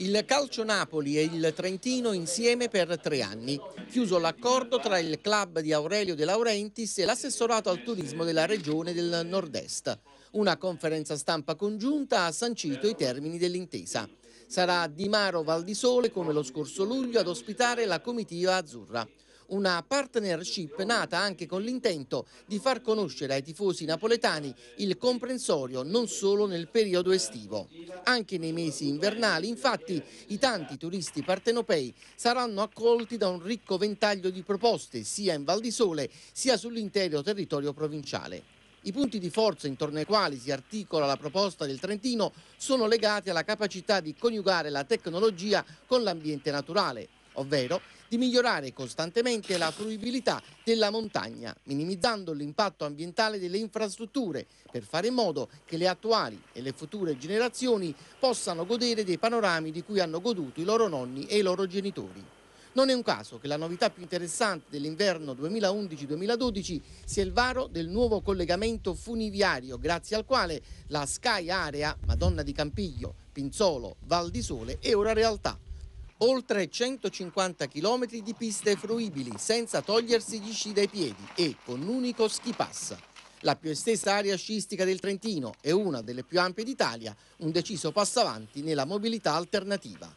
Il Calcio Napoli e il Trentino insieme per tre anni. Chiuso l'accordo tra il club di Aurelio De Laurentiis e l'assessorato al turismo della regione del Nord-Est. Una conferenza stampa congiunta ha sancito i termini dell'intesa. Sarà Di Maro Valdisole come lo scorso luglio ad ospitare la comitiva azzurra una partnership nata anche con l'intento di far conoscere ai tifosi napoletani il comprensorio non solo nel periodo estivo. Anche nei mesi invernali, infatti, i tanti turisti partenopei saranno accolti da un ricco ventaglio di proposte sia in Val di Sole sia sull'intero territorio provinciale. I punti di forza intorno ai quali si articola la proposta del Trentino sono legati alla capacità di coniugare la tecnologia con l'ambiente naturale, ovvero di migliorare costantemente la fruibilità della montagna, minimizzando l'impatto ambientale delle infrastrutture per fare in modo che le attuali e le future generazioni possano godere dei panorami di cui hanno goduto i loro nonni e i loro genitori. Non è un caso che la novità più interessante dell'inverno 2011-2012 sia il varo del nuovo collegamento funiviario, grazie al quale la Sky Area Madonna di Campiglio, Pinzolo, Val di Sole è ora realtà oltre 150 km di piste fruibili senza togliersi gli sci dai piedi e con un unico ski pass. La più estesa area sciistica del Trentino e una delle più ampie d'Italia, un deciso passo avanti nella mobilità alternativa.